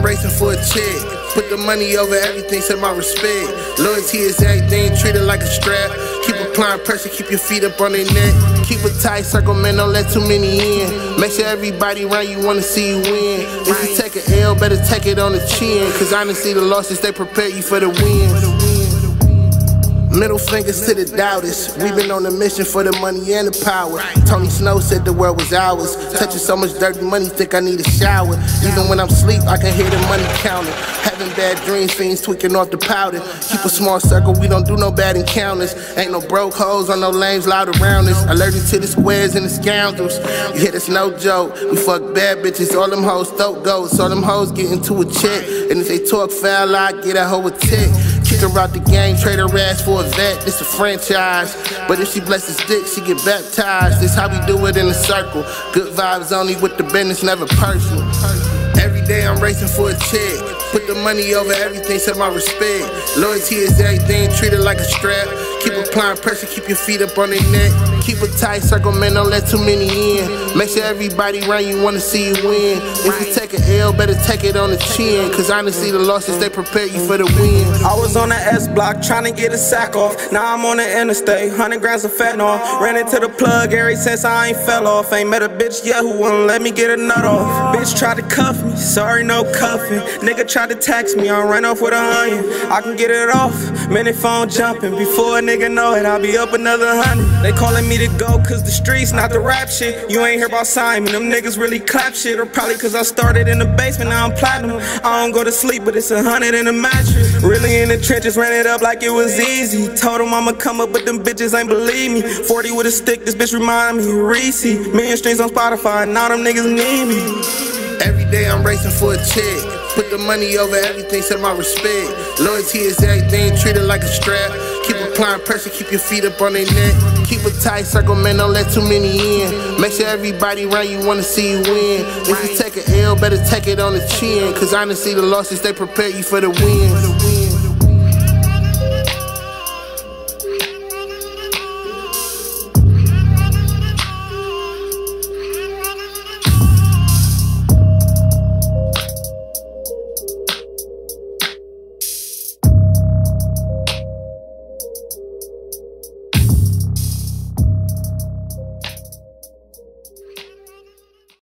for a check. Put the money over everything, set my respect. Loyalty is everything, treat it like a strap. Keep applying pressure, keep your feet up on their neck. Keep a tight circle, man, don't let too many in. Make sure everybody around you wanna see you win. If you take an L, better take it on the chin. Cause honestly, the losses, they prepare you for the wins. Middle fingers to the doubters. We've been on a mission for the money and the power. Tony Snow said the world was ours. Touching so much dirty money, think I need a shower. Even when I'm asleep, I can hear the money counting. Having bad dreams, fiends tweaking off the powder. Keep a small circle, we don't do no bad encounters. Ain't no broke hoes or no lanes loud around us. Allergic to the squares and the scoundrels. Yeah, that's no joke. We fuck bad bitches, all them hoes throat goats. All them hoes get into a check. And if they talk foul, I get a hoe a tick. Kick her out the game, trade her ass for a vet, this a franchise. But if she blesses dick, she get baptized. This how we do it in a circle. Good vibes only with the business, never personal. Every day I'm racing for a check. Put the money over everything, set my respect. Loyalty is everything, treat it like a strap. Keep applying pressure, keep your feet up on their neck. Keep a tight circle, man, don't let too many in. Make sure everybody around you wanna see you win. If you take an L, better take it on the chin. Cause honestly, the losses, they prepare you for the win. I was on the S block trying to get a sack off. Now I'm on the interstate, 100 grams of fat fentanyl. Ran into the plug ever since I ain't fell off. Ain't met a bitch yet who wouldn't let me get a nut off. Bitch tried to cuff me, sorry, no cuffing. Nigga tried to tax me, I ran off with a onion. I can get it off, minute phone jumping. Before a nigga know it, I'll be up another hundred. They calling me to go cause the streets, not the rap shit. You ain't hear about Simon, them niggas really clap shit. Or probably cause I started in the basement, now I'm platinum. I don't go to sleep, but it's a hundred in the mattress. Really in the trenches, ran it up like it was easy. Told them I'ma come up, but them bitches ain't believe me. 40 with a stick, this bitch remind me Reese. Million streams on Spotify, now them niggas need me. Every day I'm racing for a check. Put the money over everything, set my respect. Loyalty is everything, treat it like a strap. Keep applying pressure, keep your feet up on their neck. Keep a tight circle, man, don't let too many in. Make sure everybody around you wanna see you win. If you take an L, better take it on the chin. Cause honestly, the losses, they prepare you for the wins.